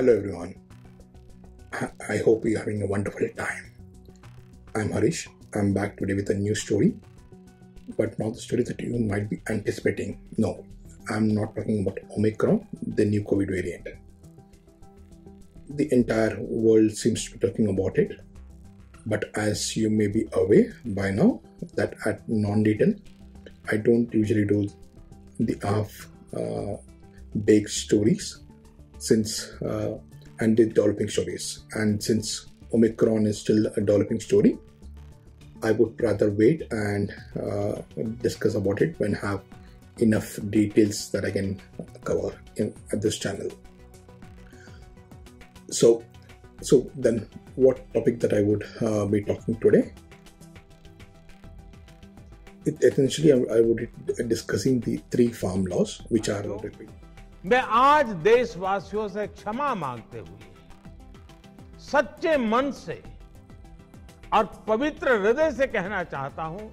Hello everyone. I hope you're having a wonderful time. I'm Harish. I'm back today with a new story, but not the story that you might be anticipating. No, I'm not talking about Omicron, the new COVID variant. The entire world seems to be talking about it, but as you may be aware by now, that at NonDetail, I don't usually do the half uh, baked stories since uh, and the developing stories. And since Omicron is still a developing story, I would rather wait and uh, discuss about it when I have enough details that I can cover in, at this channel. So, so then, what topic that I would uh, be talking today? It, essentially, I, I would be discussing the three farm laws which are मैं आज देशवासियों से क्षमा मांगते हुए सच्चे मन से और पवित्र हृदय से कहना चाहता हूँ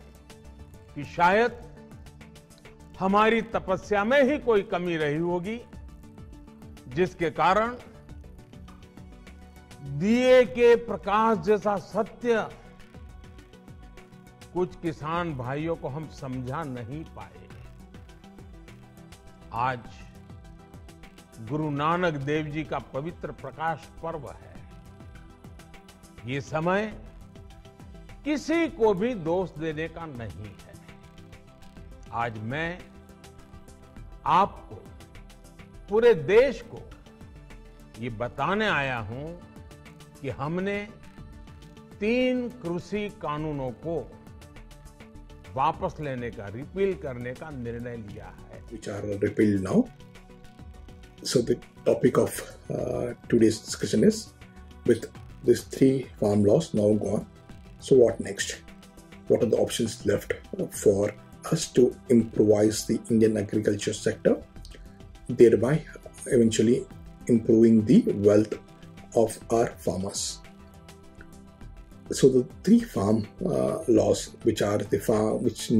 कि शायद हमारी तपस्या में ही कोई कमी रही होगी, जिसके कारण दिए के प्रकाश जैसा सत्य कुछ किसान भाइयों को हम समझा नहीं पाए। आज गुरु नानक देव जी का पवित्र प्रकाश पर्व है। ये समय किसी को भी दोष देने का नहीं है। आज मैं आपको, पूरे देश को ये बताने आया हूँ कि हमने तीन कृषि कानूनों को वापस लेने का, रिपील करने का निर्णय लिया है। are repealed now. So the topic of uh, today's discussion is with these three farm laws now gone. So what next? What are the options left for us to improvise the Indian agriculture sector, thereby eventually improving the wealth of our farmers? So the three farm uh, laws, which are the farm, which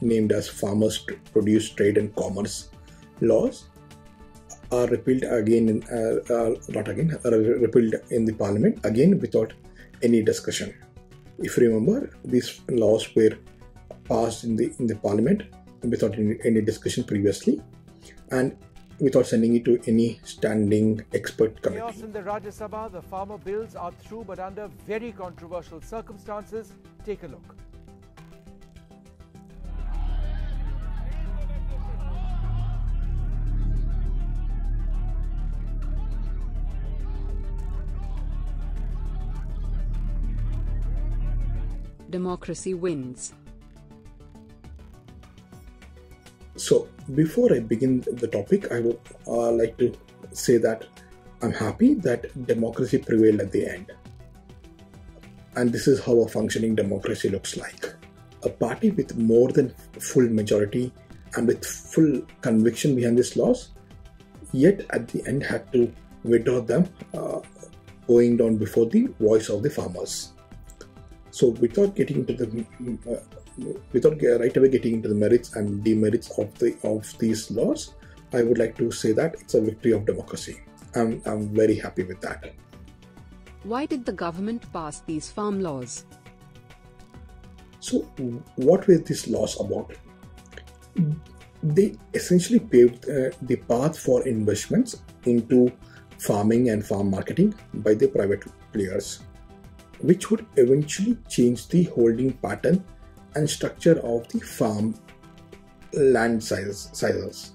named as Farmers Produce Trade and Commerce laws, are repealed again, in, uh, uh, not again, are repealed in the Parliament again without any discussion. If you remember, these laws were passed in the in the Parliament without any, any discussion previously, and without sending it to any standing expert committee. Chaos in the Rajya Sabha, the farmer bills are through but under very controversial circumstances. Take a look. Democracy wins. So, before I begin the topic, I would uh, like to say that I'm happy that democracy prevailed at the end. And this is how a functioning democracy looks like a party with more than full majority and with full conviction behind these laws, yet at the end had to withdraw them, uh, going down before the voice of the farmers. So, without getting into the uh, without right away getting into the merits and demerits of the of these laws, I would like to say that it's a victory of democracy. I'm, I'm very happy with that. Why did the government pass these farm laws? So, what were these laws about? They essentially paved uh, the path for investments into farming and farm marketing by the private players, which would eventually change the holding pattern and structure of the farm land size, sizes.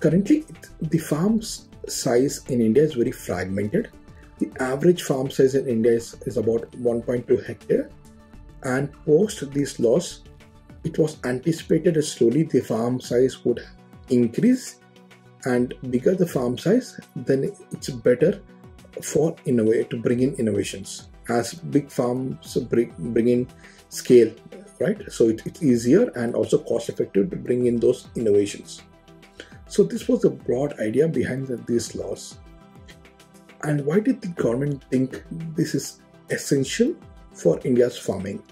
Currently, the farm size in India is very fragmented. The average farm size in India is, is about 1.2 hectare, and post these laws, it was anticipated that slowly the farm size would increase, and bigger the farm size, then it's better for innovate to bring in innovations. As big farms bring, bring in scale, right? So it, it's easier and also cost effective to bring in those innovations. So this was the broad idea behind the, these laws. And why did the government think this is essential for India's farming?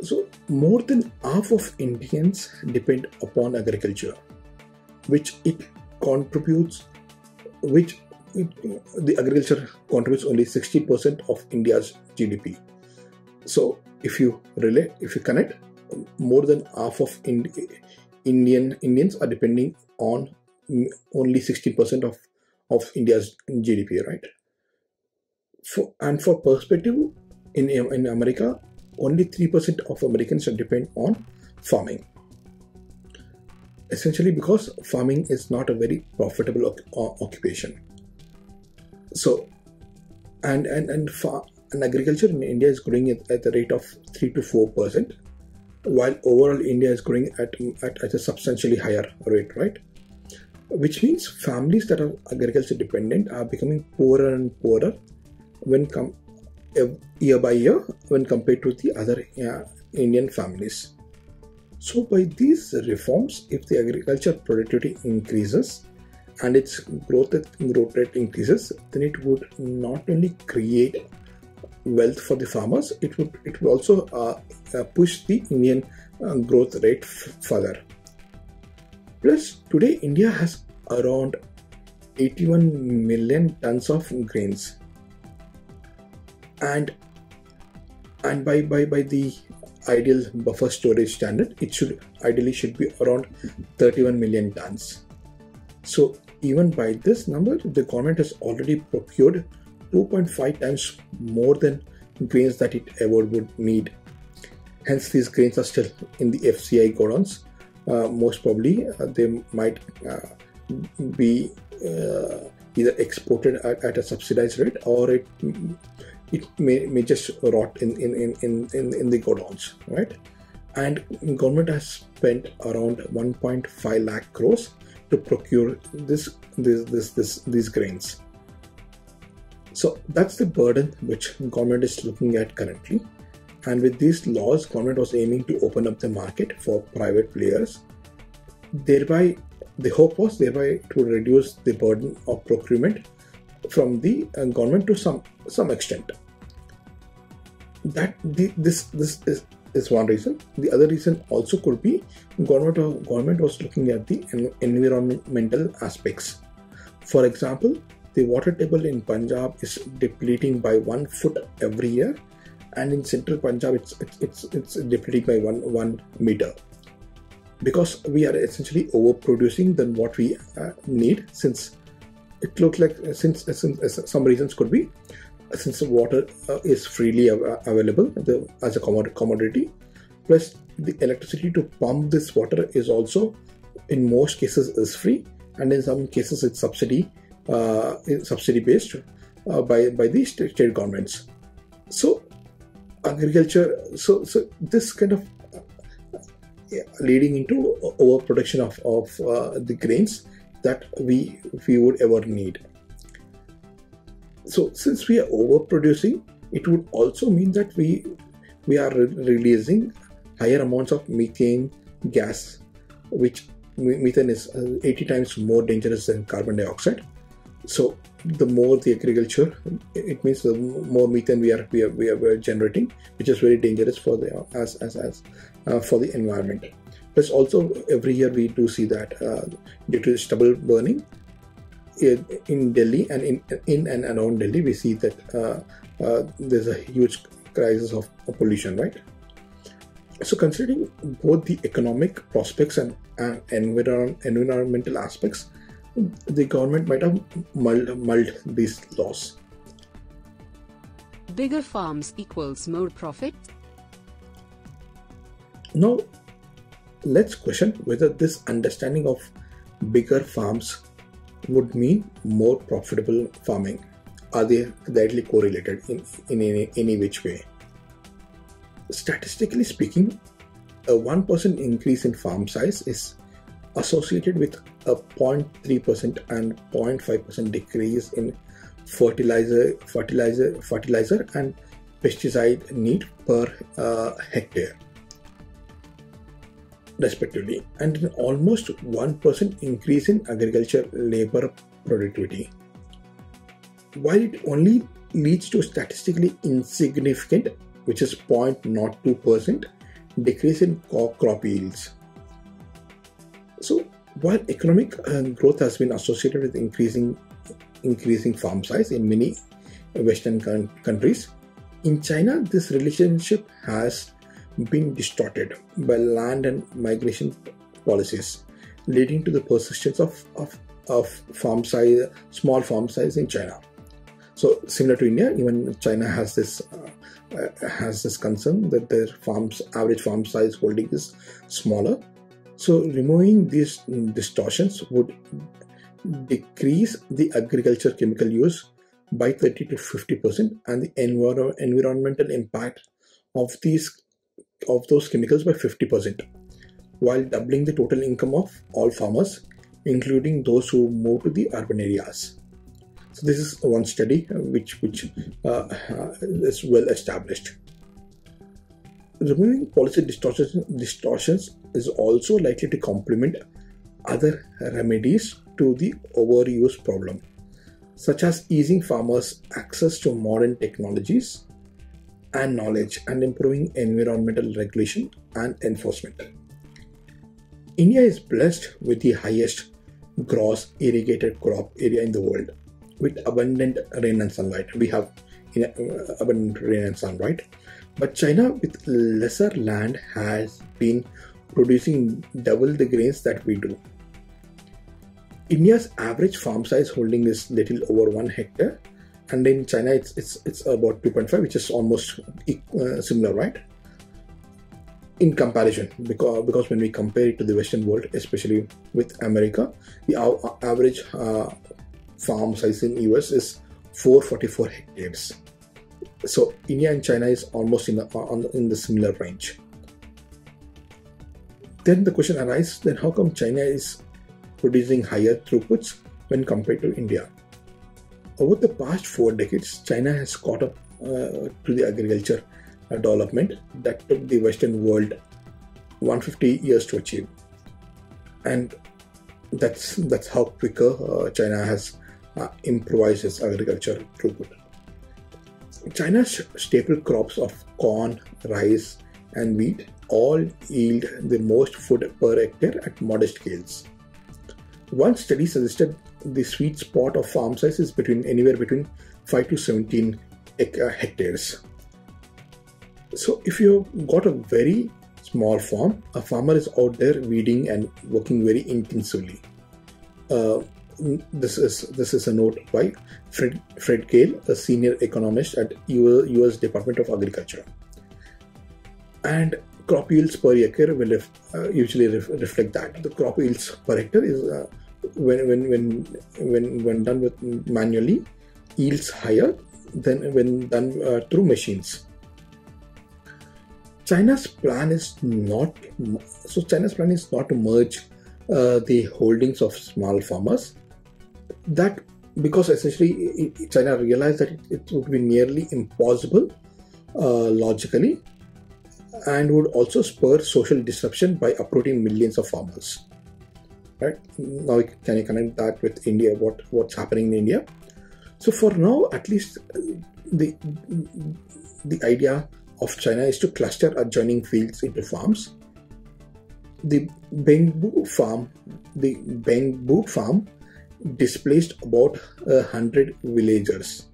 So more than half of Indians depend upon agriculture, which it contributes which the agriculture contributes only 60% of India's GDP. So if you relate, if you connect, more than half of Indian Indians are depending on only 60% of, of India's GDP, right? For, and for perspective, in, in America, only 3% of Americans are depend on farming. Essentially, because farming is not a very profitable occupation. So, and and and, far, and agriculture in India is growing at, the rate of three to four percent, while overall India is growing at, at at a substantially higher rate, right? Which means families that are agriculture dependent are becoming poorer and poorer when come year by year when compared to the other Indian families. So, by these reforms, if the agriculture productivity increases and its growth, growth rate increases, then it would not only create wealth for the farmers, it would it would also uh, uh, push the Indian uh, growth rate further. Plus, today India has around 81 million tons of grains and and by by by the ideal buffer storage standard it should ideally should be around 31 million tons so even by this number the government has already procured 2.5 times more than grains that it ever would need hence these grains are still in the fci godowns uh, most probably uh, they might uh, be uh, either exported at, at, a subsidized rate or it it may, may just rot in, in, in, in, in the godowns, right? And government has spent around 1.5 lakh crores to procure this, this, this, this, these grains. So that's the burden which government is looking at currently. And with these laws, government was aiming to open up the market for private players. Thereby, the hope was thereby to reduce the burden of procurement from the uh, government to some some extent that the, this this is, is one reason. The other reason also could be government government was looking at the environmental aspects. For example the water table in punjab is depleting by one foot every year and in central punjab it's it's it's, it's depleting by one one meter. Because we are essentially overproducing than what we uh, need since it looks like since, since some reasons could be since the water uh, is freely av- available the, as a commodity plus the electricity to pump this water is also in most cases is free and in some cases it's subsidy uh, subsidy based uh, by by the state, state governments. So agriculture so so this kind of uh, leading into overproduction of of uh, the grains that we we would ever need so since we are overproducing it would also mean that we we are re- releasing higher amounts of methane gas which methane is uh, 80 times more dangerous than carbon dioxide. So the more the agriculture it means the more methane we are we are, we are generating which is very dangerous for the as as as uh, for the environment. Plus also every year we do see that uh, due to stubble burning in Delhi and in, in and around Delhi, we see that uh, uh, there's a huge crisis of, of, pollution, right? So, considering both the economic prospects and, and environ, environmental aspects, the government might have mulled, mulled these laws. Bigger farms equals more profit? Now, let's question whether this understanding of bigger farms would mean more profitable farming. Are they directly correlated in, in any, any which way? Statistically speaking, a 1% increase in farm size is associated with a 0.3% and 0.5% decrease in fertilizer, fertilizer, fertilizer and pesticide need per uh, hectare respectively, and an almost 1% increase in agriculture labor productivity. While it only leads to statistically insignificant, which is 0.02% decrease in crop yields. So, while economic uh, growth has been associated with increasing increasing farm size in many Western countries, in China this relationship has been distorted by land and migration policies, leading to the persistence of, of, of farm size, small farm size in China. So similar to India, even China has this uh, uh, has this concern that their farms average farm size holding is smaller. So removing these distortions would decrease the agriculture chemical use by 30 to 50 percent and the envir- environmental impact of these of those chemicals by 50 percent while doubling the total income of all farmers including those who move to the urban areas so this is one study uh, which which uh, uh, is well established. Removing policy distortions, distortions is also likely to complement other remedies to the overuse problem, such as easing farmers access to modern technologies and knowledge and improving environmental regulation and enforcement. India is blessed with the highest gross irrigated crop area in the world with abundant rain and sunlight. We have uh, abundant rain and sunlight. But China, with lesser land, has been producing double the grains that we do. India's average farm size holding is little over one hectare, and in China it's it's it's about 2.5, which is almost uh, similar, right? In comparison, because because when we compare it to the Western world, especially with America, the average uh, farm size in US is 444 hectares. So India and China is almost in the, on, in the similar range. Then the question arises: Then how come China is producing higher throughputs when compared to India? Over the past four decades, China has caught up uh, to the agriculture uh, development that took the Western world 150 years to achieve, and that's that's how quicker uh, China has uh, its agriculture throughput. China's staple crops of corn, rice, and wheat all yield the most food per hectare at modest scales. One study suggested the sweet spot of farm size is between anywhere between 5 to 17 uh, hectares. So, if you've got a very small farm, a farmer is out there weeding and working very intensively. Uh, this is this is a note by Fred, Fred Gale, a senior economist at U.S. Department of Agriculture. And crop yields per acre will ref, uh, usually ref, reflect that. The crop yields per hectare is uh, when, when when when when done with manually yields higher than when done uh, through machines. China's plan is not so. China's plan is not to merge uh, the holdings of small farmers that because essentially China realized that it, would be nearly impossible uh, logically and would also spur social disruption by uprooting millions of farmers. Right now, can you connect that with India? What what's happening in India? So for now, at least the the idea of China is to cluster adjoining fields into farms. The Bengbu farm, the Bengbu farm displaced about a hundred villagers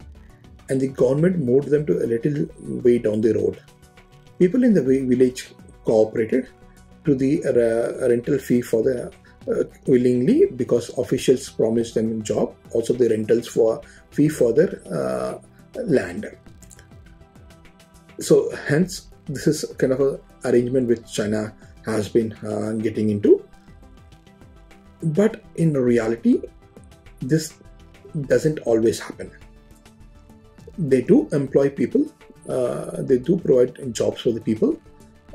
and the government moved them to a little way down the road. People in the village cooperated to the uh, rental fee for the uh, willingly because officials promised them job, also the rentals for fee for their uh, land. So hence this is kind of a arrangement which China has been uh, getting into. But in reality, this doesn't always happen. They do employ people, uh, they do provide jobs for the people,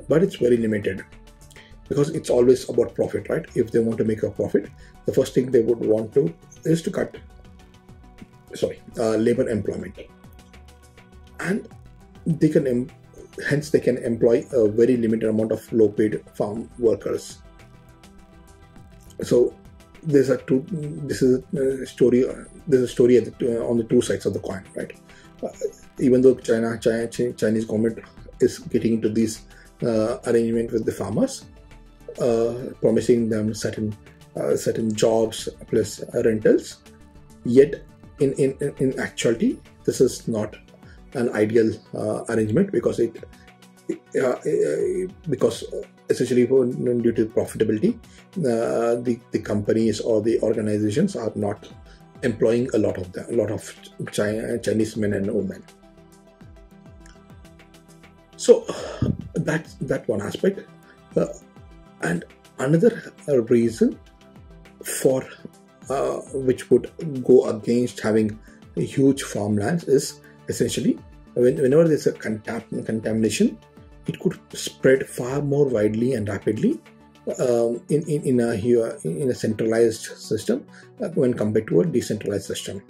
but it's very limited because it's always about profit, right? If they want to make a profit, the first thing they would want to is to cut, sorry, uh, labor employment, and they can, em- hence they can employ a very limited amount of low-paid farm workers. So there's a two this is a story there's a story the, uh, on the two sides of the coin right uh, even though china, china chinese government is getting into this uh, arrangement with the farmers uh, promising them certain uh, certain jobs plus rentals. Yet, in, in, in actuality, this is not an ideal uh, arrangement because it uh, because essentially due to profitability, uh, the the companies or the organizations are not employing a lot of them, a lot of Chinese men and women. So that's that one aspect, uh, and another reason for uh, which would go against having huge farmlands is essentially when, whenever there's a contam- contamination, it could spread far more widely and rapidly um, in, in, in, a, in a centralized system uh, when compared to a decentralized system.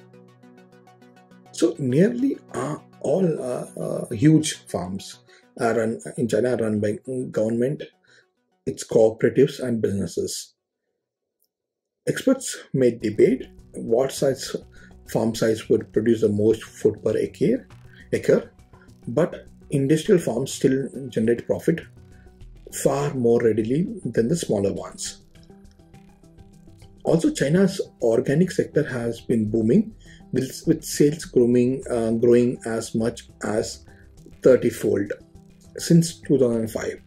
So nearly uh, all uh, uh huge farms are run in China are run by government, its cooperatives and businesses. Experts may debate what size farm size would produce the most food per acre, acre but industrial farms still generate profit far more readily than the smaller ones. Also, China's organic sector has been booming, with, sales growing, uh, growing as much as 30 fold since 2005,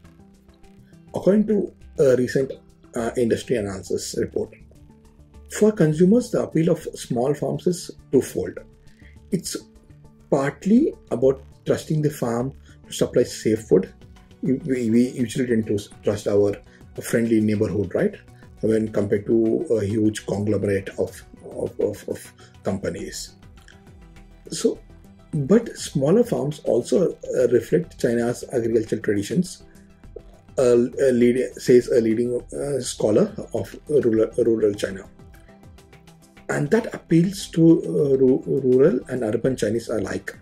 according to a recent uh, industry analysis report. For consumers, the appeal of small farms is twofold. It's partly about trusting the farm to supply safe food. We, we usually tend to trust our friendly neighborhood, right? When compared to a huge conglomerate of, of, of, of companies. So, but smaller farms also uh, reflect China's agricultural traditions. A, lead, says a leading uh, scholar of rural, rural China and that appeals to uh, rural and urban Chinese alike.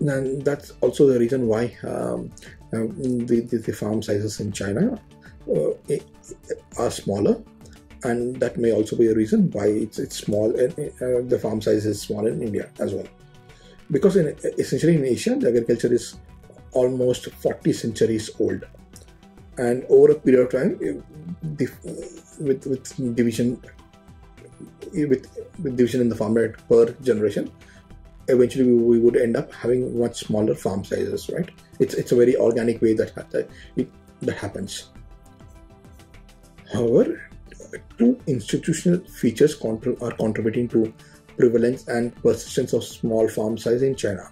And that's also the reason why um, uh, the, the, the, farm sizes in China uh, are smaller, and that may also be a reason why it's, it's small. And uh, the farm size is small in India as well, because in, essentially in Asia, the agriculture is almost 40 centuries old, and over a period of time, with with division with, with division in the farm rate per generation, eventually we, would end up having much smaller farm sizes, right? It's it's a very organic way that that, it, that happens. However, two institutional features are contributing to prevalence and persistence of small farm size in China.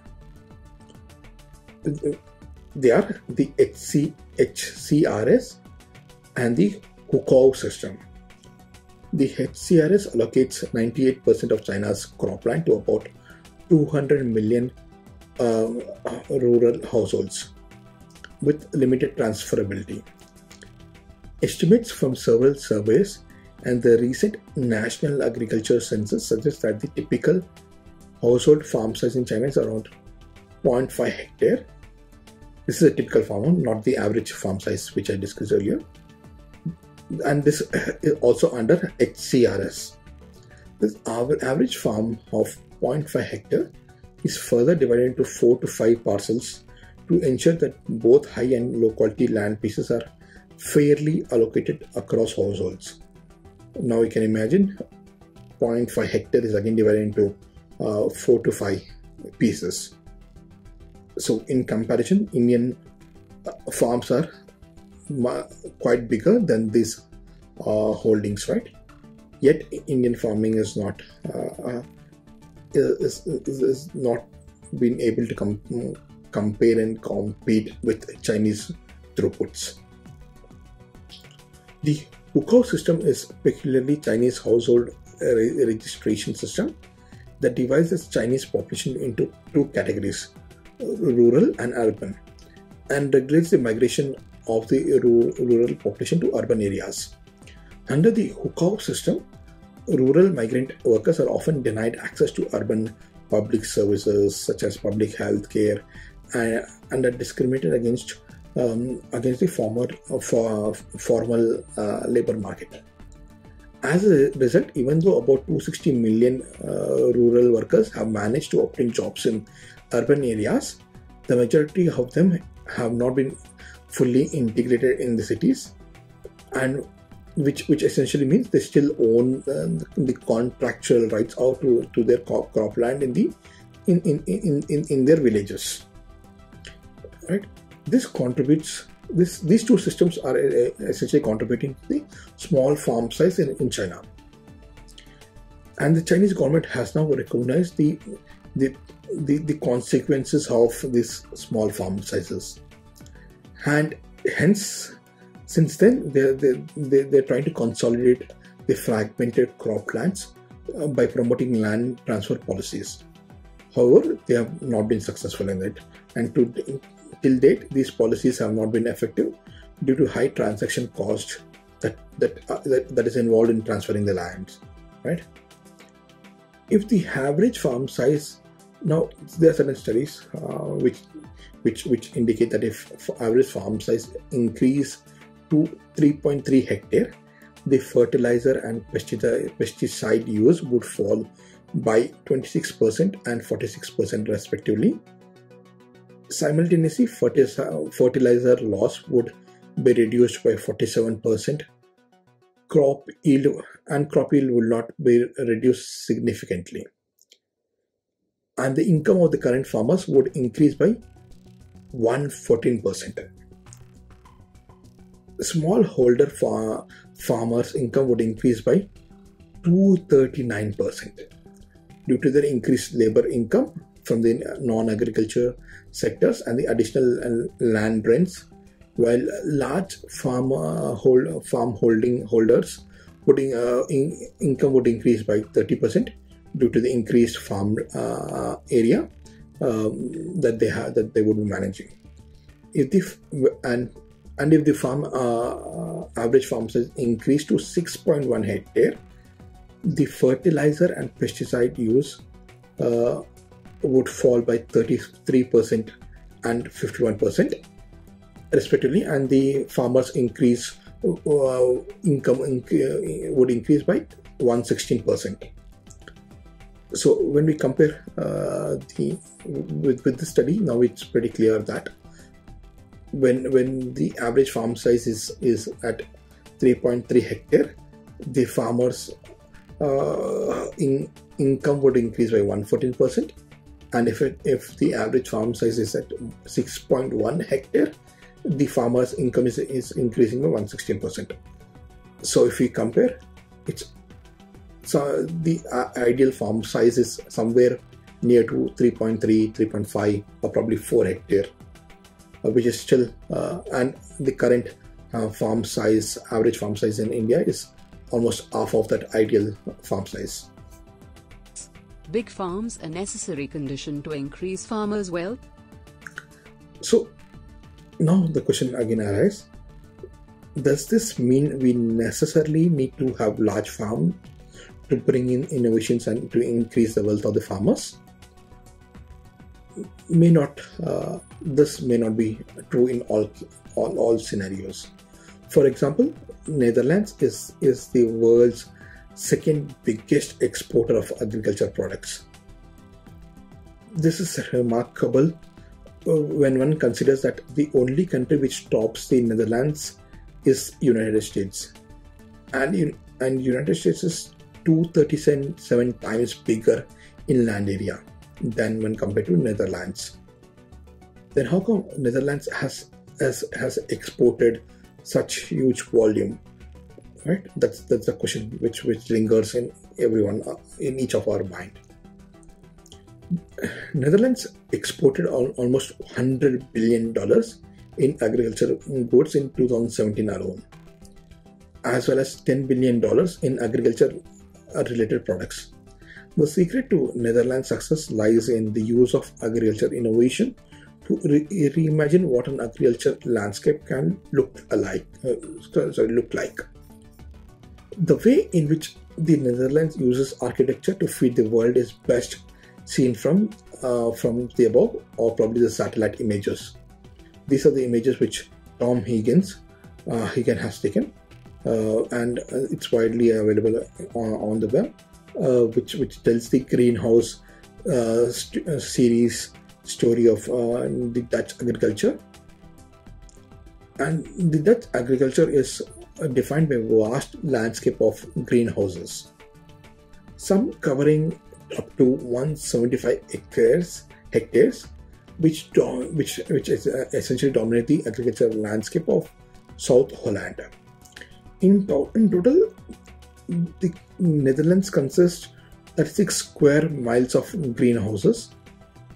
They are the HC, HCRS and the Hukou system. The HCRS allocates 98% of China's cropland to about 200 million uh, rural households with limited transferability. Estimates from several surveys and the recent National Agriculture Census suggest that the typical household farm size in China is around 0.5 hectare. This is a typical farm, not the average farm size which I discussed earlier and this is also under HCRS. This average farm of 0.5 hectare is further divided into 4 to 5 parcels to ensure that both high and low quality land pieces are fairly allocated across households. Now you can imagine 0.5 hectare is again divided into uh, 4 to 5 pieces. So in comparison, Indian uh, farms are quite bigger than these uh, holdings, right? Yet Indian farming is not uh, uh is, is, is, not been able to com- compare and compete with Chinese throughputs. The Hukou system is peculiarly Chinese household re- registration system that divides Chinese population into two categories, rural and urban, and regulates the migration of the rural population to urban areas. Under the Hukou system, rural migrant workers are often denied access to urban public services such as public health care and, and are discriminated against um, against the former for, formal uh, labor market. As a result, even though about 260 million uh, rural workers have managed to obtain jobs in urban areas, the majority of them have not been fully integrated in the cities and which which essentially means they still own uh, the, the contractual rights out to, to their crop, cropland in the in in, in, in in their villages. Right? This contributes this these two systems are uh, essentially contributing to the small farm size in, in china. And the chinese government has now recognized the the the, the consequences of these small farm sizes. And hence since then they're, they're, they're trying to consolidate the fragmented croplands uh, by promoting land transfer policies. However they have not been successful in it. And to till date these policies have not been effective due to high transaction cost that that, uh, that, that is involved in transferring the lands right? If the average farm size now, there are certain studies uh, which which which indicate that if average farm size increase to 3.3 hectare, the fertilizer and pesticide, use would fall by 26% and 46% respectively. Simultaneously, fertilizer loss would be reduced by 47%. Crop yield and crop yield will not be reduced significantly and the income of the current farmers would increase by 114%. Smallholder far- farmers' income would increase by 239% due to their increased labor income from the non-agriculture sectors and the additional uh, land rents, while large farm uh, hold, farm holding holders uh, in, income would increase by 30% due to the increased farm uh, area um, that they have that they would be managing. If the and and if the farm uh, average farm size increased to 6.1 hectare, the fertilizer and pesticide use uh, would fall by 33% and 51% respectively, and the farmers' increase uh, income inc- would increase by 116% so when we compare uh, the with, with the study now it's pretty clear that when when the average farm size is is at 3.3 hectare the farmers uh, in income would increase by 114% and if it, if the average farm size is at 6.1 hectare the farmers income is, is increasing by 116% so if we compare it's so the uh, ideal farm size is somewhere near to 3.3 3.5 or probably 4 hectare uh, which is still uh, and the current uh, farm size average farm size in india is almost half of that ideal farm size. Big farms a necessary condition to increase farmers wealth? So now the question again arises. Does this mean we necessarily need to have large farm to bring in innovations and to increase the wealth of the farmers? May not uh, this may not be true in all, all all scenarios. For example netherlands is is the world's second biggest exporter of agriculture products. This is remarkable uh, when one considers that the only country which tops the netherlands is united states. And and united states is 237 times bigger in land area than when compared to Netherlands. Then how come Netherlands has has, has exported such huge volume? Right? That's that's the question which which lingers in everyone uh, in each of our mind. Netherlands exported almost 100 billion dollars in agricultural goods in 2017 alone, as well as 10 billion dollars in agriculture related products. The secret to Netherlands' success lies in the use of agriculture innovation to re- reimagine what an agriculture landscape can look. Uh, sorry, look like. The way in which the Netherlands uses architecture to feed the world is best seen from uh, from the above, or probably the satellite images. These are the images which Tom Higgins uh, Higgins has taken and uh, it's widely available on, on the web, uh, which which tells the greenhouse st- series story of the Dutch agriculture. And the Dutch agriculture is defined by vast landscape of greenhouses, some covering up to 175 hectares, hectares which, do, which, which is, uh, essentially dominate the agricultural landscape of South Holland. In, to- in total, the Netherlands consists 36 square miles of greenhouses,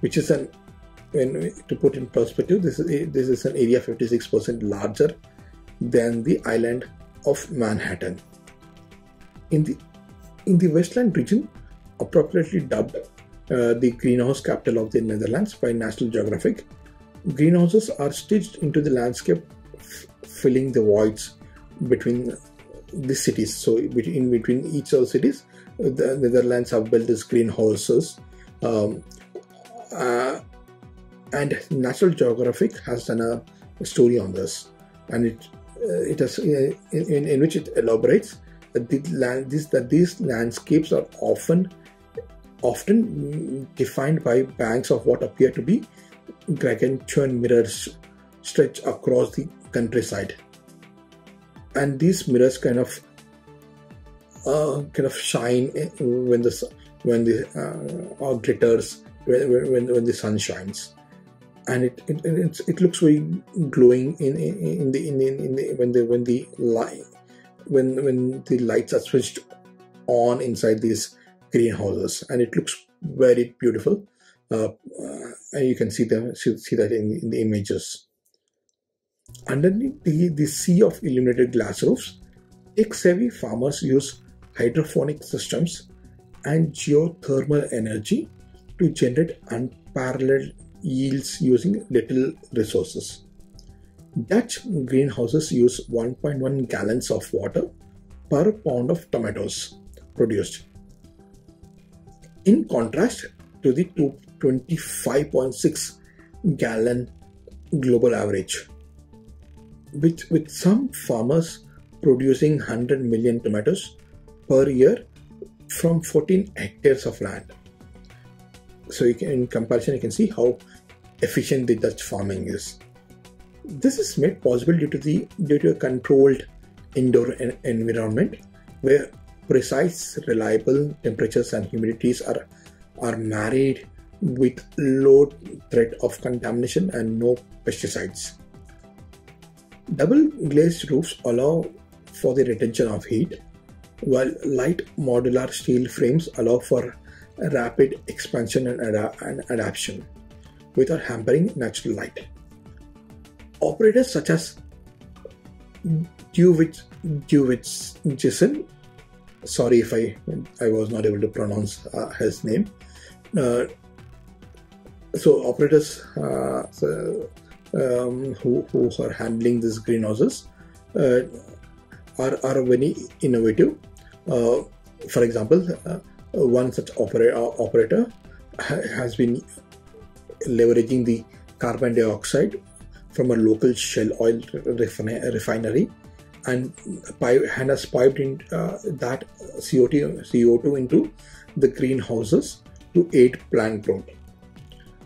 which is an when to put in perspective, this is this is an area 56% larger than the island of Manhattan. In the in the Westland region, appropriately dubbed uh, the greenhouse capital of the Netherlands by National Geographic, greenhouses are stitched into the landscape, f- filling the voids between the cities. So, in between each of the cities, the Netherlands have built these greenhouses. Um, uh, and National Geographic has done a story on this, and it uh, it has in, in, in, which it elaborates that the land this, that these landscapes are often often defined by banks of what appear to be gargantuan mirrors stretch across the countryside, and these mirrors kind of uh, kind of shine when the when the uh, or glitters when, when, when the sun shines. And it it, it, looks very glowing in, in, in the in, in the when the when the light when when the lights are switched on inside these greenhouses. And it looks very beautiful. Uh, uh, and you can see them see, see that in, in the images underneath the, the sea of illuminated glass roofs tech savvy farmers use hydroponic systems and geothermal energy to generate unparalleled yields using little resources. Dutch greenhouses use 1.1 gallons of water per pound of tomatoes produced. In contrast to the 25.6 gallon global average, with, with some farmers producing 100 million tomatoes per year from 14 hectares of land. So can, in comparison, you can see how efficient the Dutch farming is. This is made possible due to the due to a controlled indoor en- environment where precise, reliable temperatures and humidities are are married with low threat of contamination and no pesticides. Double glazed roofs allow for the retention of heat, while light modular steel frames allow for rapid expansion and, ada- and adaptation without hampering natural light. Operators such as Dewitz, Dewitz Jason, sorry if I I was not able to pronounce uh, his name. Uh, so operators uh, so, um, who, who are handling these greenhouses uh, are, are very innovative. Uh, for example, uh, one such opera, operator has been leveraging the carbon dioxide from a local shell oil refinery and, and has piped in uh, that CO2, CO2 into the greenhouses to aid plant growth.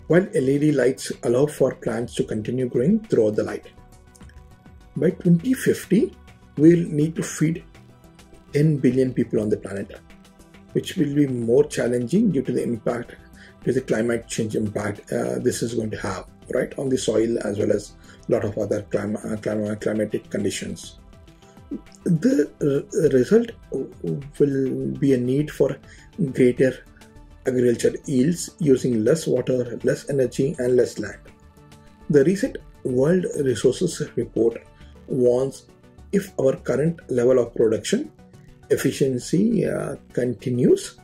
While LED lights allow for plants to continue growing throughout the light. By 2050, we'll need to feed 10 billion people on the planet, which will be more challenging due to the impact to the climate change impact uh, this is going to have right on the soil as well as a lot of other uh, clim- climatic conditions the uh, result will be a need for greater agriculture yields using less water less energy and less land the recent world resources report warns if our current level of production efficiency uh, continues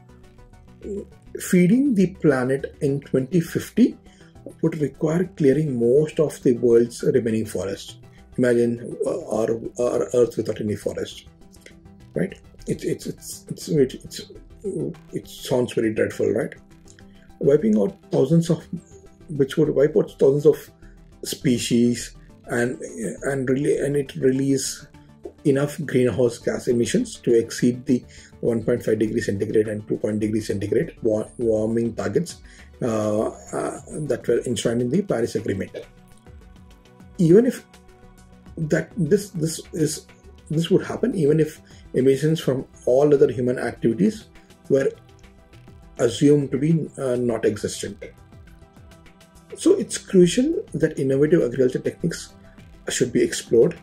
feeding the planet in 2050 would require clearing most of the world's remaining forests. Imagine our, our Earth without any forest, right? It's it's it's it's, it's, it sounds very dreadful, right? Wiping out thousands of, which would wipe out thousands of species and and really and it release enough greenhouse gas emissions to exceed the 1.5 degrees centigrade and 2. degrees centigrade warming targets uh, uh, that were enshrined in the Paris Agreement. Even if that this this is this would happen even if emissions from all other human activities were assumed to be uh, not existent. So it's crucial that innovative agriculture techniques should be explored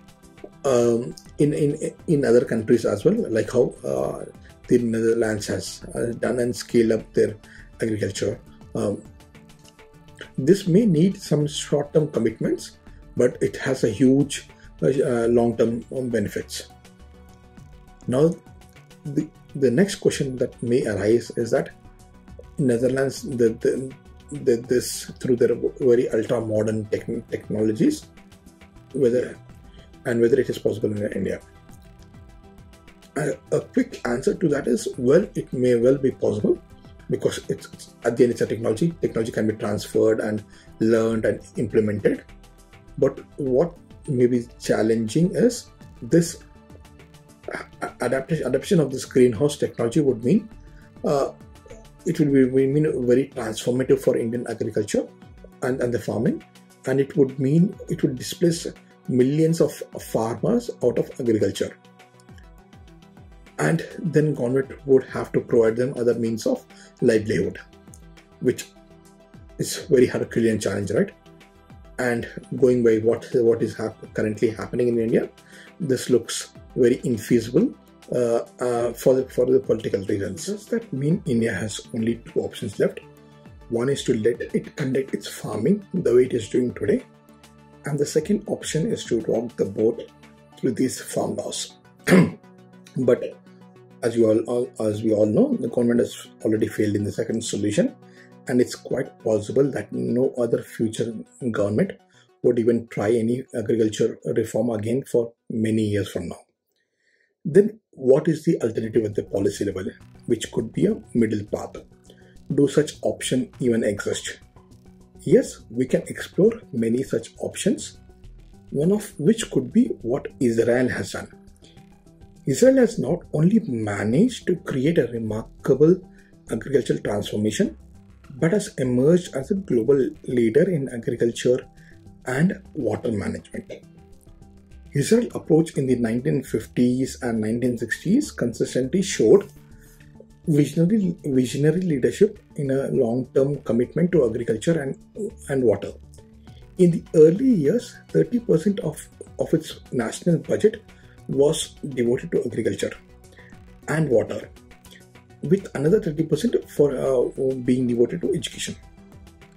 um, in, in in other countries as well, like how uh, the Netherlands has uh, done and scaled up their agriculture. Um, this may need some short-term commitments, but it has a huge uh, long-term benefits. Now, the, the next question that may arise is that Netherlands, the, the, the this through their very ultra-modern technologies, whether and whether it is possible in India. A, a, quick answer to that is well, it may well be possible because it's, it's at the end it's a technology. Technology can be transferred and learned and implemented. But what may be challenging is this adaptation adaptation of this greenhouse technology would mean uh, it will be mean very transformative for Indian agriculture and, and the farming, and it would mean it would displace millions of farmers out of agriculture. And then government would have to provide them other means of livelihood, which is very Herculean challenge, right? And going by what what is hap- currently happening in India, this looks very infeasible uh, uh, for the for the political reasons. Does that mean India has only two options left? One is to let it conduct its farming the way it is doing today, and the second option is to rock the boat through these farm laws. but as you all as we all know, the government has already failed in the second solution, and it's quite possible that no other future government would even try any agriculture reform again for many years from now. Then, what is the alternative at the policy level, which could be a middle path? Do such option even exist? Yes, we can explore many such options, one of which could be what Israel has done. Israel has not only managed to create a remarkable agricultural transformation, but has emerged as a global leader in agriculture and water management. Israel's approach in the 1950s and 1960s consistently showed visionary, visionary leadership in a long-term commitment to agriculture and, and water. In the early years, 30% of, of its national budget was devoted to agriculture and water, with another 30% for uh, being devoted to education.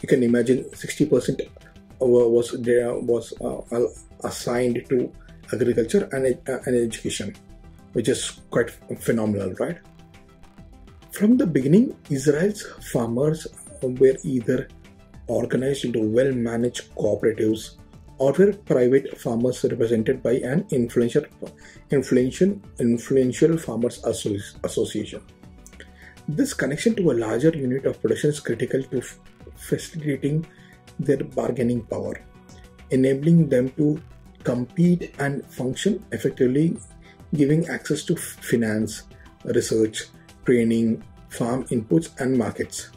You can imagine 60% was was uh, assigned to agriculture and, uh, and education, which is quite phenomenal, right? From the beginning, Israel's farmers were either organized into well managed cooperatives or were private farmers represented by an influential, influential, influential farmers association. This connection to a larger unit of production is critical to facilitating their bargaining power, enabling them to compete and function effectively, giving access to finance, research, training, farm inputs, and markets.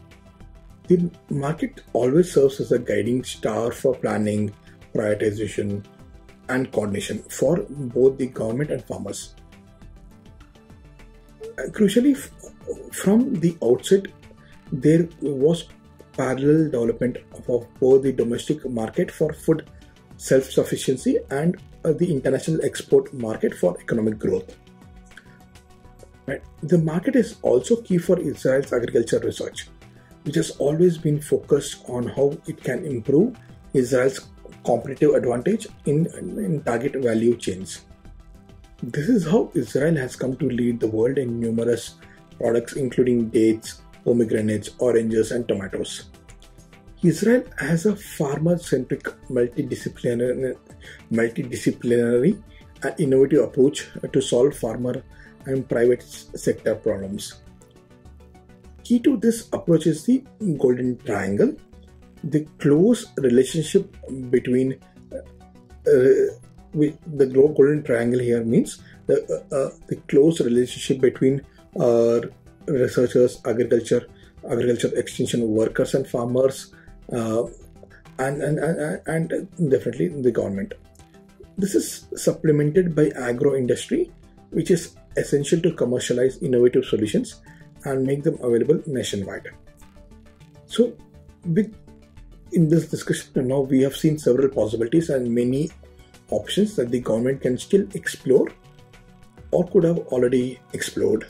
The market always serves as a guiding star for planning, prioritization, and coordination for both the government and farmers. Crucially, from the outset, there was parallel development of both the domestic market for food self-sufficiency and uh, the international export market for economic growth. Right. The market is also key for Israel's agriculture research, which has always been focused on how it can improve Israel's competitive advantage in, in target value chains. This is how Israel has come to lead the world in numerous products, including dates, pomegranates, oranges, and tomatoes. Israel has a farmer-centric, multidisciplinary, multidisciplinary and innovative approach to solve farmer and private sector problems. Key to this approach is the golden triangle, the close relationship between uh, with the golden triangle here means the, uh, uh, the close relationship between uh, researchers, agriculture, agriculture extension workers and farmers, uh, and, and, and, and definitely the government. This is supplemented by agro industry, which is essential to commercialize innovative solutions and make them available nationwide. So, with in this discussion now we have seen several possibilities and many options that the government can still explore or could have already explored.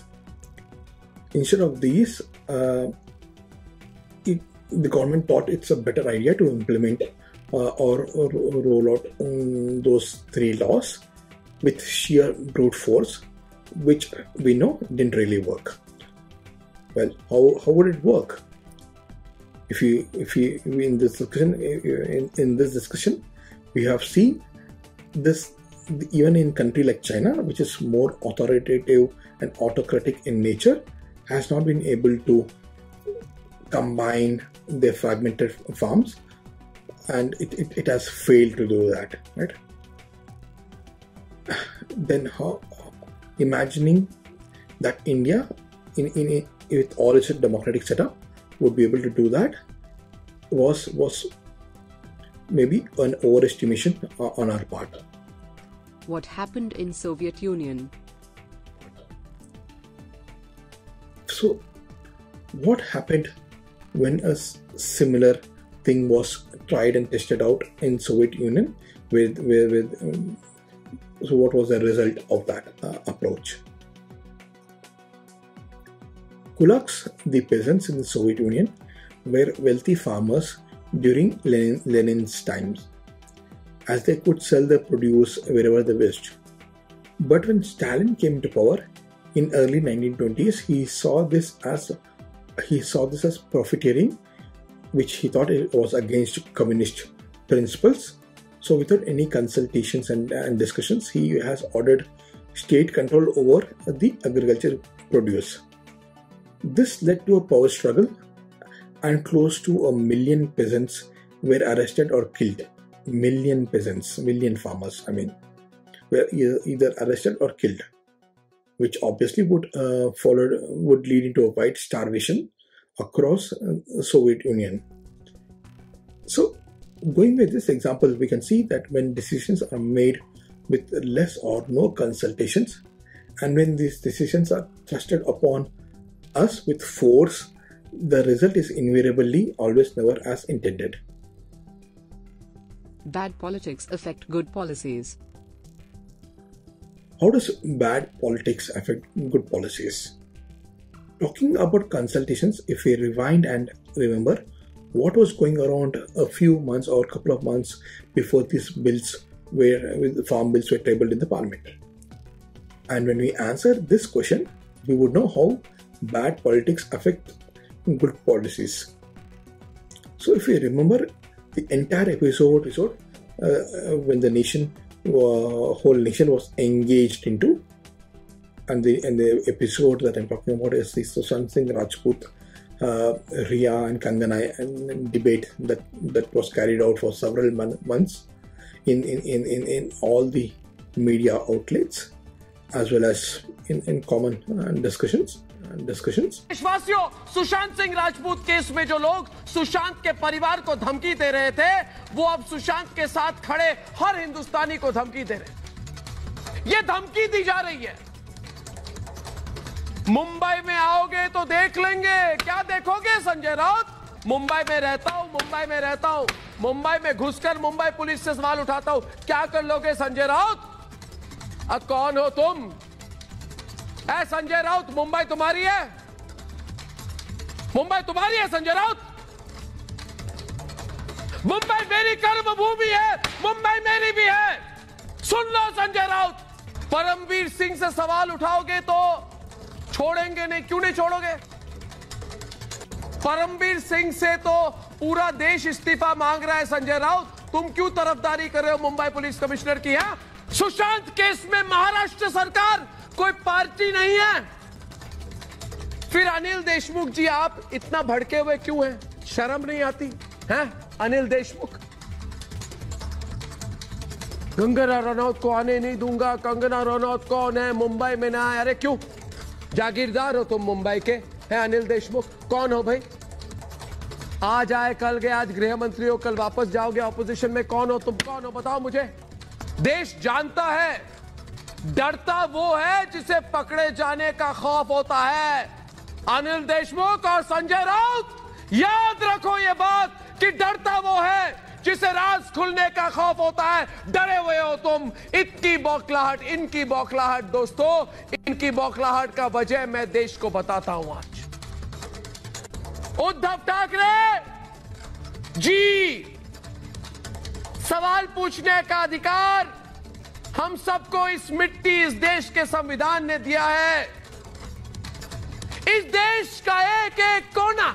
Instead of these, uh, the government thought it's a better idea to implement uh, or, or, roll out um, those three laws with sheer brute force, which we know didn't really work. Well, how, how would it work? If you if you in this discussion in, in this discussion, we have seen this even in country like China, which is more authoritative and autocratic in nature, has not been able to combine their fragmented farms and it, it, it has failed to do that right? Then how imagining that india in, in, with all its democratic setup would be able to do that was was maybe an overestimation on our part. What happened in soviet union? So what happened when a similar thing was tried and tested out in Soviet Union with with, with um, so what was the result of that uh, approach? Kulaks the peasants in the Soviet Union were wealthy farmers during Lenin, Lenin's times as they could sell their produce wherever they wished. But when Stalin came to power in early 1920s he saw this as he saw this as profiteering, which he thought it was against communist principles. So, without any consultations and, and discussions, he has ordered state control over the agriculture produce. This led to a power struggle, and close to a million peasants were arrested or killed. Million peasants, million farmers, I mean, were either arrested or killed which obviously would uh, followed would lead into a wide starvation across uh, Soviet Union. So, going with this example, we can see that when decisions are made with less or no consultations, and when these decisions are thrusted upon us with force, the result is invariably always never as intended. Bad politics affect good policies. How does bad politics affect good policies? Talking about consultations, if we rewind and remember what was going around a few months or a couple of months before these bills were, the farm bills were tabled in the parliament. And when we answer this question, we would know how bad politics affect good policies. So, if we remember the entire episode, episode uh, when the nation uh, whole nation was engaged into. And the and the episode that I'm talking about is the Sushant Singh Rajput, uh, Rhea and Kangana and, and, debate that that was carried out for several mon- months in in, in, in in all the media outlets as well as in, in common uh, discussions discussions. देशवासियों Sushant Singh Rajput case में जो लोग सुशांत के परिवार को धमकी दे रहे थे, वो अब सुशांत के साथ खड़े हर हिंदुस्तानी को धमकी दे रहे ये धमकी दी जा रही है। मुंबई में आओगे तो देख लेंगे। क्या देखोगे संजय राउत? मुंबई में रहता हूँ, मुंबई में रहता हूँ। मुंबई में घुसकर मुंबई पुलिस से सवाल उठाता हूँ। क्या कर लोगे संजय राउत? अब कौन हो तुम? है संजय राउत, मुंबई तुम्हारी है? मुंबई तुम्हारी है, संजय राउत? मुंबई मेरी कर्म भूमि है, मुंबई मेरी भी है। सुन लो, संजय राउत, परमवीर सिंह से सवाल उठाओगे तो छोड़ेंगे नहीं, क्यों नहीं छोड़ोगे? परमवीर सिंह से तो पूरा देश इस्तीफा मांग रहा है, संजय राउत। तुम क्यों तरफदारी कर रहे हो मुंबई पुलिस कमिश्नर की, है? सुशांत केस में महाराष्ट्र सरकार कोई पार्टी नहीं है। फिर अनिल देशमुख जी, आप इतना भड़के हुए क्यों हैं? शर्म नहीं आती, है? अनिल देशमुख। कंगना रनौत को आने नहीं दूँगा। कंगना रनौत कौन है? मुंबई में ना अरे क्यों? जागीरदार हो तुम मुंबई के, है अनिल देशमुख? कौन हो भाई? आज आए, कल गए, आज गृह मंत्री हो, कल वापस जाओगे ऑपोजिशन में। कौन हो तुम? कौन हो? बताओ मुझे। देश जानता है। डरता वो है जिसे पकड़े जाने का खौफ होता है। अनिल देशमुख और संजय राउत, याद रखो ये बात कि डरता वो है जिसे राज खुलने का खौफ होता है। डरे हुए हो तुम, इतनी बौखलाहट, इनकी बौखलाहट दोस्तों, इनकी बौखलाहट का वजह मैं देश को बताता हूँ आज। उद्धव ठाकरे जी, सवाल पूछने का अधिकार हम सबको इस मिट्टी इस देश के संविधान ने दिया है। इस देश का एक एक कोना।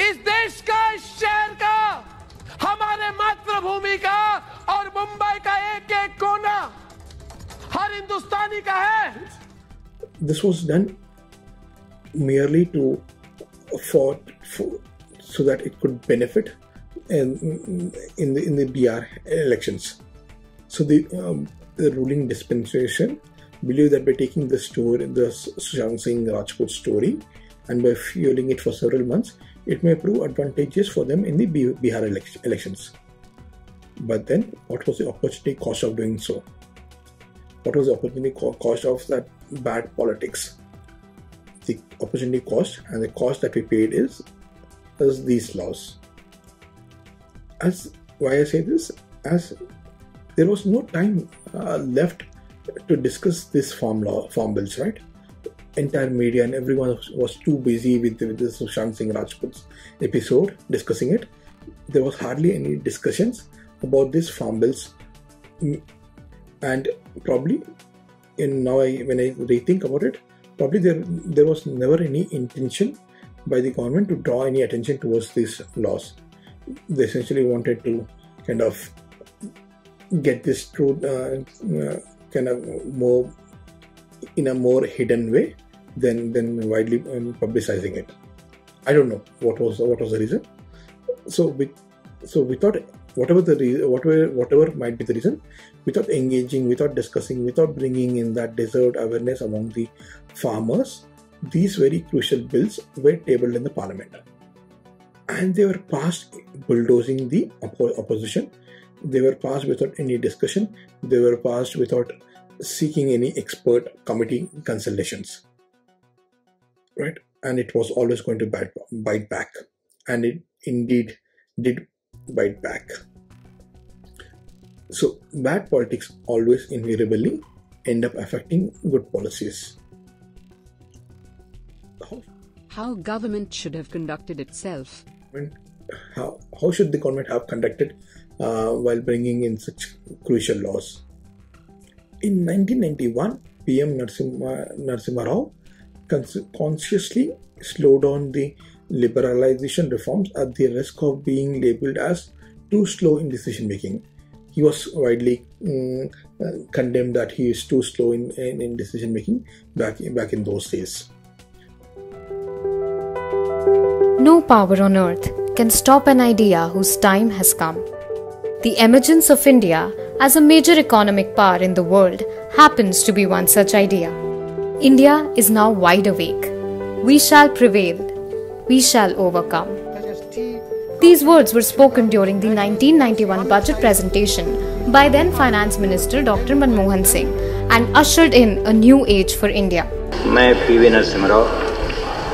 इस देश का इस शहर का हमारे मातृभूमि का और मुंबई का एक एक कोना। हर हिंदुस्तानी का है। This was done to for, for so that it could benefit in, in the in the Bihar elections. So the um, the ruling dispensation believe that by taking the story, the Sushant Singh Rajput story, and by fueling it for several months, it may prove advantageous for them in the Bihar elect- elections. But then, what was the opportunity cost of doing so? What was the opportunity co- cost of that bad politics? The opportunity cost and the cost that we paid is is these laws. As why I say this, as there was no time uh, left to discuss this farm law farm bills, right? Entire media and everyone was, too busy with, with the Sushant Singh Rajput's episode discussing it. There was hardly any discussions about these farm bills, Mm, and probably in now I, when I rethink about it, probably there there was never any intention by the government to draw any attention towards these laws. They essentially wanted to kind of get this through uh, uh, kind of more in a more hidden way than than widely um, publicizing it. I don't know what was what was the reason. So we so without whatever the re- whatever whatever might be the reason, without engaging, without discussing, without bringing in that deserved awareness among the farmers, these very crucial bills were tabled in the parliament, and they were passed bulldozing the oppo- opposition. They were passed without any discussion. They were passed without seeking any expert committee consultations. Right, and it was always going to bite, bite back, and it indeed did bite back. So, bad politics always invariably end up affecting good policies. How government should have conducted itself. How, how should the government have conducted uh, while bringing in such crucial laws? In 1991, PM Narsimha, Narsimha Rao cons- consciously slowed down the liberalization reforms at the risk of being labeled as too slow in decision making. He was widely mm, uh, condemned that he is too slow in, in, in decision making back back in those days. No power on earth can stop an idea whose time has come. The emergence of India as a major economic power in the world happens to be one such idea. India is now wide awake. We shall prevail. We shall overcome. These words were spoken during the 1991 budget presentation by then Finance Minister Dr. Manmohan Singh and ushered in a new age for India. मैं PV Narasimha Rao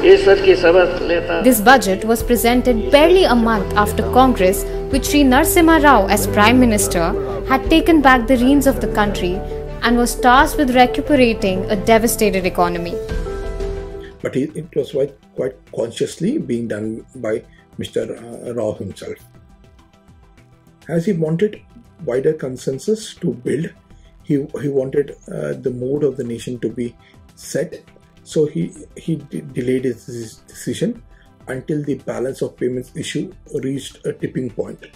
This budget was presented barely a month after Congress, with Sri Narsimha Rao as Prime Minister, had taken back the reins of the country and was tasked with recuperating a devastated economy. but it, it was quite, quite consciously being done by Mr. uh, Rao himself. As he wanted wider consensus to build, he, he wanted uh, the mood of the nation to be set, so he, he de- delayed his, his decision until the balance of payments issue reached a tipping point.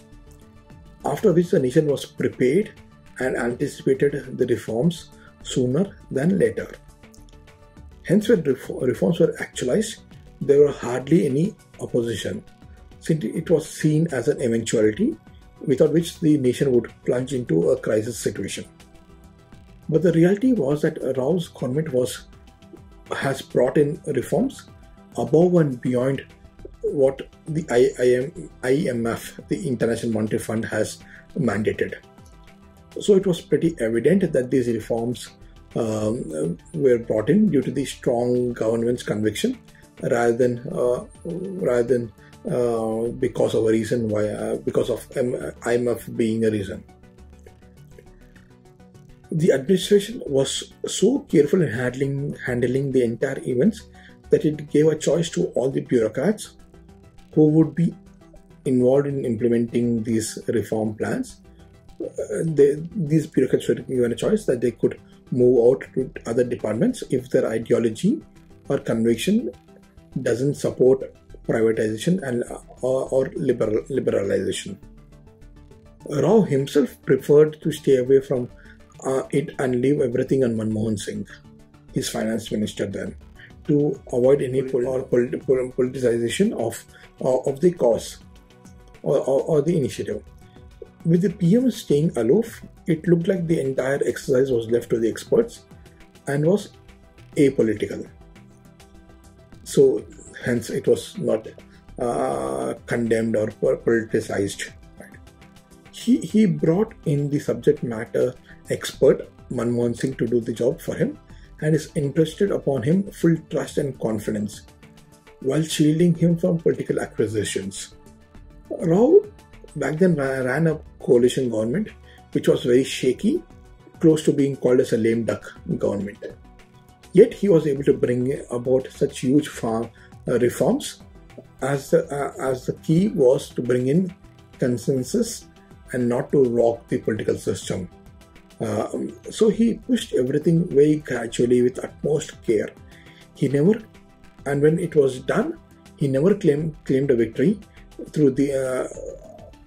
After which the nation was prepared and anticipated the reforms sooner than later. Hence, when reforms were actualized, there were hardly any opposition, since it was seen as an eventuality without which the nation would plunge into a crisis situation. But the reality was that Rao's government was has brought in reforms above and beyond what the IMF, the International Monetary Fund, has mandated. So it was pretty evident that these reforms um, were brought in due to the strong government's conviction rather than uh, rather than uh, because of a reason why uh, because of IMF being a reason. The administration was so careful in handling handling the entire events that it gave a choice to all the bureaucrats who would be involved in implementing these reform plans. Uh, they, these bureaucrats were given a choice that they could move out to other departments if their ideology or conviction doesn't support privatization and or, or liberal, liberalization. Rao himself preferred to stay away from uh, it and leave everything on Manmohan Singh, his finance minister then, to avoid any pol- or pol- pol- politicization of uh, of the cause or, or, or the initiative. With the PM staying aloof, it looked like the entire exercise was left to the experts and was apolitical. So, hence, it was not uh, condemned or politicized. He, he brought in the subject matter expert Manmohan Singh to do the job for him and is interested upon him full trust and confidence while shielding him from political accusations. Rao back then ran a coalition government which was very shaky, close to being called as a lame duck government. Yet he was able to bring about such huge farm, uh, reforms as the, uh, as the key was to bring in consensus and not to rock the political system. Um, so he pushed everything very gradually with utmost care. He never, and when it was done, he never claimed claimed a victory through the uh,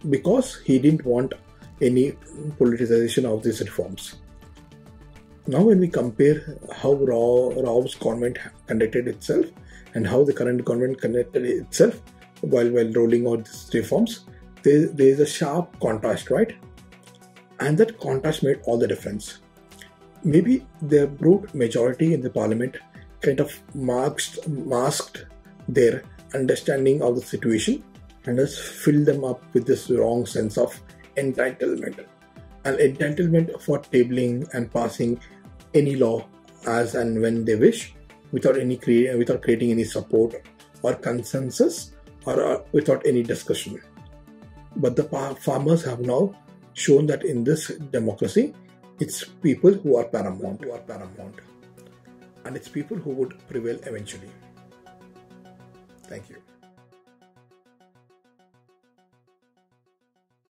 because he didn't want any politicization of these reforms. Now, when we compare how Rao, Rao's government conducted itself and how the current government conducted itself while while rolling out these reforms, there, there is a sharp contrast, right? And that contrast made all the difference. Maybe the brute majority in the parliament kind of masked, masked their understanding of the situation and has filled them up with this wrong sense of entitlement. An entitlement for tabling and passing any law as and when they wish without any without creating any support or consensus or uh, without any discussion. But the farmers have now shown that in this democracy, it's people who are paramount, who are paramount, and it's people who would prevail eventually. Thank you.